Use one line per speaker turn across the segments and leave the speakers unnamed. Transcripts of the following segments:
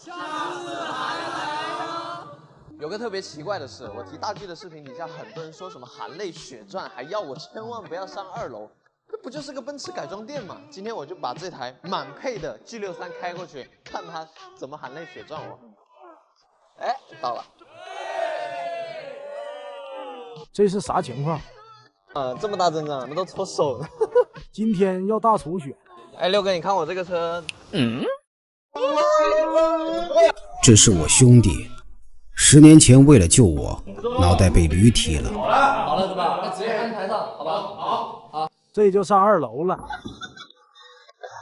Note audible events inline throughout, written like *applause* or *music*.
下次还来呀！有个特别奇怪的事，我提大 G 的视频底下很多人说什么含泪血赚，还要我千万不要上二楼。这不就是个奔驰改装店吗？今天我就把这台满配的 G 六三开过去，看他怎么含泪血赚我。哎，到了。
这是啥情况？
啊，这么大阵仗，怎么都搓手了？
今天要大出血。
哎，六哥，你看我这个车，嗯，
这是我兄弟，十年前为了救我，脑袋被驴踢了。
好了，好了是吧？那直接安台上，好吧？好，好，
这就上二楼了。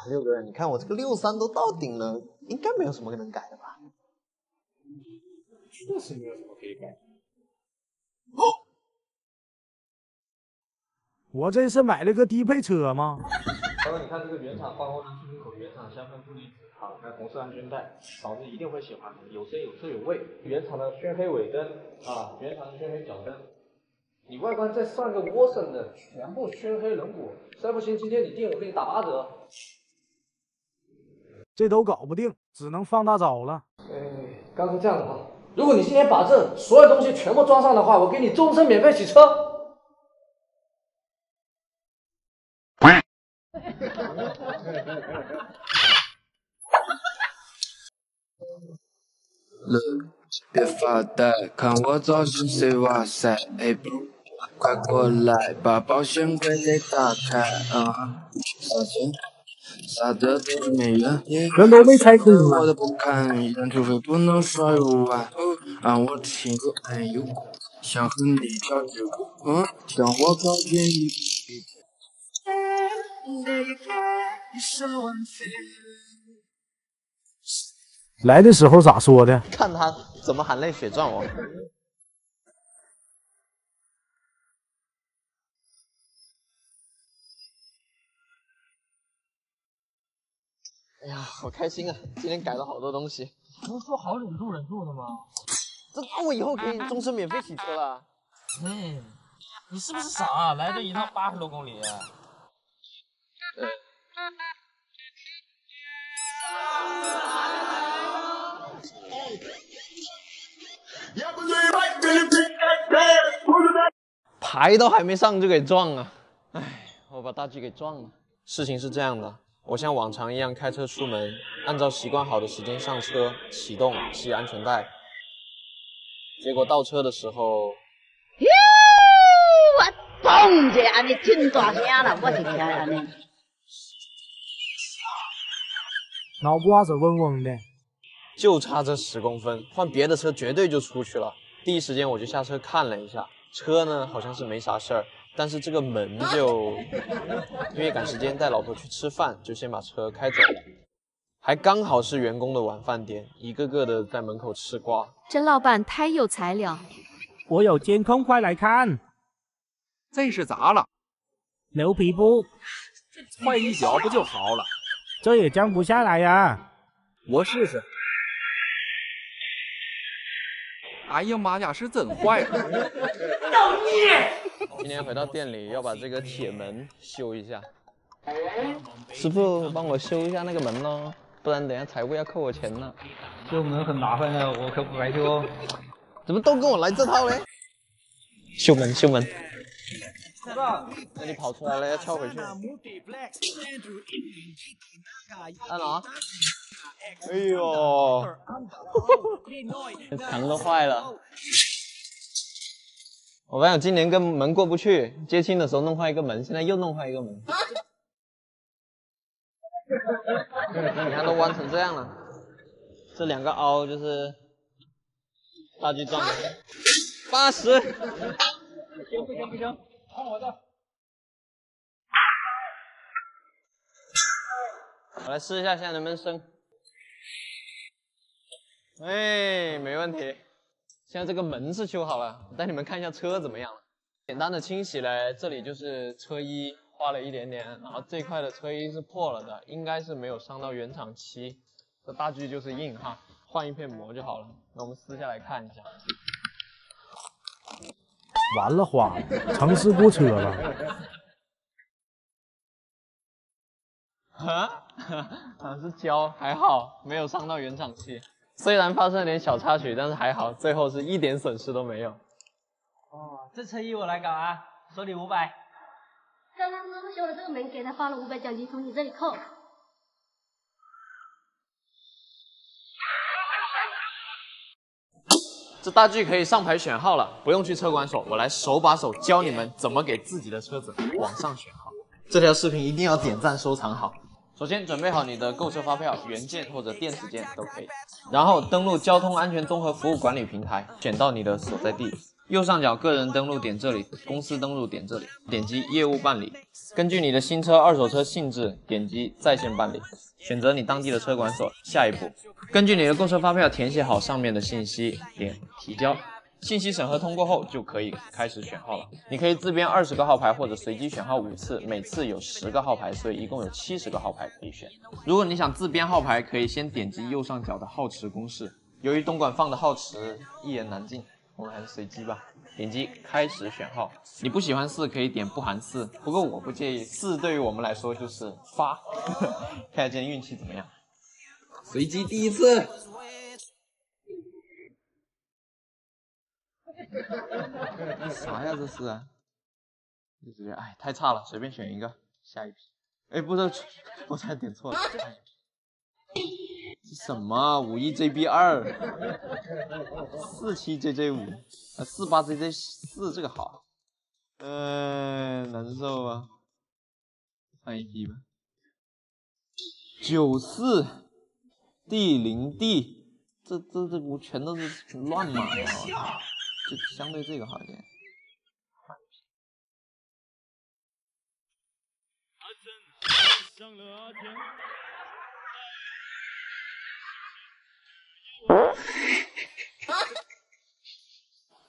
六哥，你看我这个六三都到顶了，应该没有什么能改的吧？
确实没有什么可以改。我这是买了个低配车吗？*laughs*
大哥，你看这个原厂方向出风口，原厂香氛负离子，好，还有红色安全带，嫂子一定会喜欢的，有声有色有味。原厂的熏黑尾灯啊，原厂的熏黑脚灯，你外观再上个涡声的，全部熏黑轮毂，再不行今天你定我给你打八折。
这都搞不定，只能放大招了。
哎，刚是这样子哈，如果你今天把这所有东西全部装上的话，我给你终身免费洗车。*laughs*
发呆，看我造型谁哇塞！快过来把保险柜给打开。啊，啥钱？啥的都没人，
人都没拆空
我都不看一眼，除非不能刷五万。啊，我听过没有？想和你跳支舞，嗯，向我靠近一
来的时候咋说的？
看他怎么含泪血赚我。哎呀，好开心啊！今天改了好多东西。
不是说好忍住忍住的吗？
这那我以后可以终身免费洗车了。
嗯，你是不是傻？啊来这一趟八十多公里。
牌都还没上就给撞了，哎，我把大 G 给撞了。事情是这样的，我像往常一样开车出门，按照习惯好的时间上车、启动、系安全带。结果倒车的时候，
哟，我咚一下，安尼真大声啦，我是听安尼。
脑瓜子嗡嗡的，
就差这十公分，换别的车绝对就出去了。第一时间我就下车看了一下，车呢好像是没啥事儿，但是这个门就 *laughs* 因为赶时间带老婆去吃饭，就先把车开走了。还刚好是员工的晚饭点，一个个的在门口吃瓜。
甄老板太有才了，
我有监控，快来看，
这是咋了？
牛皮布，
换一脚不就好了？
这也降不下来呀！
我试试。哎呀妈呀，是真坏了！
造孽！今天回到店里要把这个铁门修一下，师傅帮我修一下那个门喽，不然等下财务要扣我钱呢。
修门很麻烦的，我可不白修哦。
怎么都跟我来这套嘞？修门，修门。那你跑出来了，要跳回去。按哪？哎呦，*laughs* 墙都坏了。我发现今年跟门过不去，接亲的时候弄坏一个门，现在又弄坏一个门。你看都弯成这样了，这两个凹就是大锯撞的。八十。
不行不行不行，看我的。
我来试一下，现在能不能升？哎，没问题。现在这个门是修好了，我带你们看一下车怎么样了。简单的清洗嘞，这里就是车衣花了一点点，然后这块的车衣是破了的，应该是没有伤到原厂漆。这大锯就是硬哈，换一片膜就好了。那我们撕下来看一下。
完了，花成事故车了。
啊，*laughs* 啊是胶，还好没有伤到原厂漆。虽然发生了点小插曲，但是还好，最后是一点损失都没有。
哦，这车衣我来搞啊，收你五百。
刚刚师傅修了这个门，给他发了五百奖金，从你这里扣。
这大 G 可以上牌选号了，不用去车管所，我来手把手教你们怎么给自己的车子网上选号。这条视频一定要点赞收藏好。首先准备好你的购车发票，原件或者电子件都可以。*laughs* 然后登录交通安全综合服务管理平台，选到你的所在地，右上角个人登录点这里，公司登录点这里，点击业务办理。根据你的新车、二手车性质，点击在线办理，选择你当地的车管所。下一步，根据你的购车发票填写好上面的信息，点提交。信息审核通过后，就可以开始选号了。你可以自编二十个号牌，或者随机选号五次，每次有十个号牌，所以一共有七十个号牌可以选。如果你想自编号牌，可以先点击右上角的耗池公式。由于东莞放的耗池一言难尽，我们还是随机吧。点击开始选号。你不喜欢四可以点不含四，不过我不介意，四对于我们来说就是发。*laughs* 看下今天运气怎么样？随机第一次。啥呀这是？就直哎太差了，随便选一个，下一批。哎不是，我差点点错了。是什么？五一 JB 二，四七 JJ 五，呃四八 JJ 四这个好。嗯，难受啊。换一批吧。九四 D 零 D，这这这不全都是乱码吗？就相对这个好一点。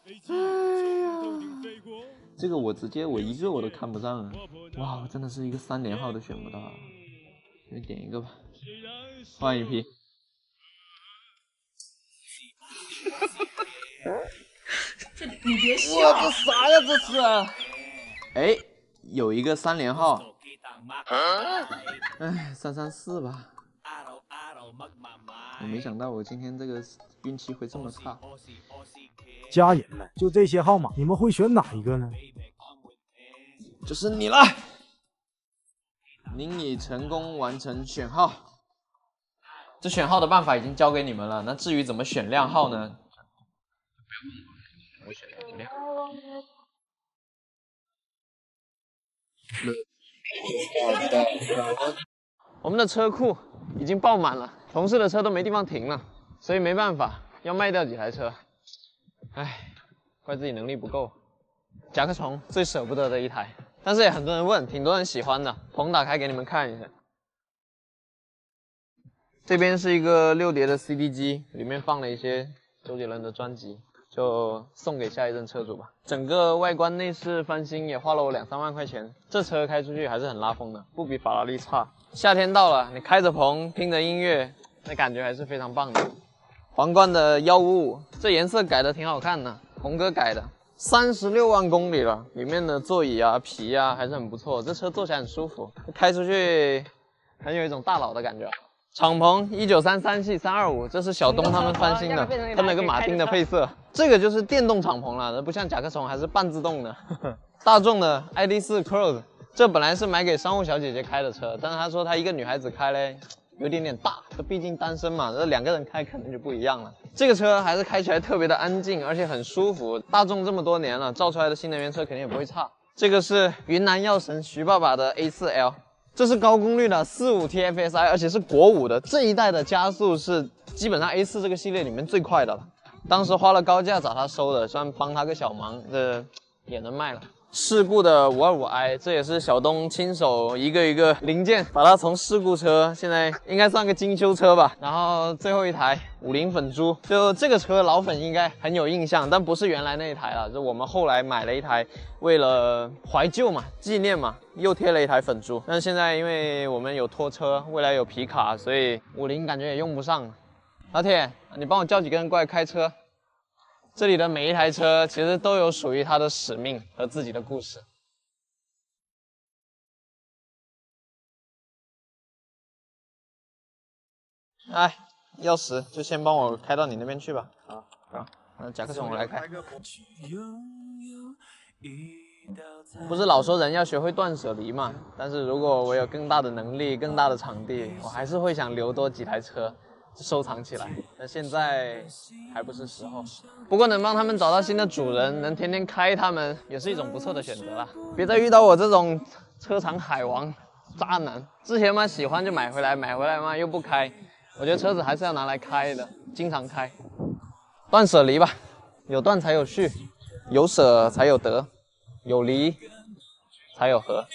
哎呀，这个我直接我一个我都看不上啊！哇，我真的是一个三连号都选不到，先点一个吧，换一批。
你别笑！
哇，这啥呀？这是？哎，有一个三连号。哎，三三四吧。我没想到我今天这个运气会这么差。
家人们，就这些号码，你们会选哪一个呢？
就是你了。您已成功完成选号。这选号的办法已经交给你们了。那至于怎么选靓号呢？我我选亮。*laughs* 我们的车库已经爆满了，同事的车都没地方停了，所以没办法，要卖掉几台车。唉，怪自己能力不够。甲壳虫最舍不得的一台，但是也很多人问，挺多人喜欢的。棚打开给你们看一下，这边是一个六碟的 CD 机，里面放了一些周杰伦的专辑。就送给下一任车主吧。整个外观内饰翻新也花了我两三万块钱，这车开出去还是很拉风的，不比法拉利差。夏天到了，你开着棚听着音乐，那感觉还是非常棒的。皇冠的幺五五，这颜色改的挺好看的，红哥改的。三十六万公里了，里面的座椅啊、皮啊还是很不错，这车坐起来很舒服，开出去很有一种大佬的感觉。敞篷一九三三系三二五，这是小东他们翻新的，他们有个马丁的配色。这个就是电动敞篷了，这不像甲壳虫还是半自动的。*laughs* 大众的 ID.4 Cross，这本来是买给商务小姐姐开的车，但是她说她一个女孩子开嘞，有点点大，这毕竟单身嘛，这两个人开可能就不一样了。这个车还是开起来特别的安静，而且很舒服。大众这么多年了，造出来的新能源车肯定也不会差。这个是云南药神徐爸爸的 A4L。这是高功率的四五 TFSI，而且是国五的这一代的加速是基本上 A 四这个系列里面最快的了。当时花了高价找他收的，算帮他个小忙，这也能卖了。事故的五二五 i，这也是小东亲手一个一个零件把它从事故车，现在应该算个精修车吧。然后最后一台五菱粉珠，就这个车老粉应该很有印象，但不是原来那一台了，就我们后来买了一台，为了怀旧嘛，纪念嘛，又贴了一台粉珠。但现在因为我们有拖车，未来有皮卡，所以五菱感觉也用不上。老铁，你帮我叫几个人过来开车。这里的每一台车其实都有属于它的使命和自己的故事。哎，钥匙就先帮我开到你那边去吧。啊，好，那甲壳虫我来开。不是老说人要学会断舍离嘛？但是如果我有更大的能力、更大的场地，我还是会想留多几台车收藏起来。但现在还不是时候。不过能帮他们找到新的主人，能天天开他们，也是一种不错的选择啦。别再遇到我这种车厂海王渣男。之前嘛喜欢就买回来，买回来嘛又不开。我觉得车子还是要拿来开的，经常开。断舍离吧，有断才有续，有舍才有得。有离才有合。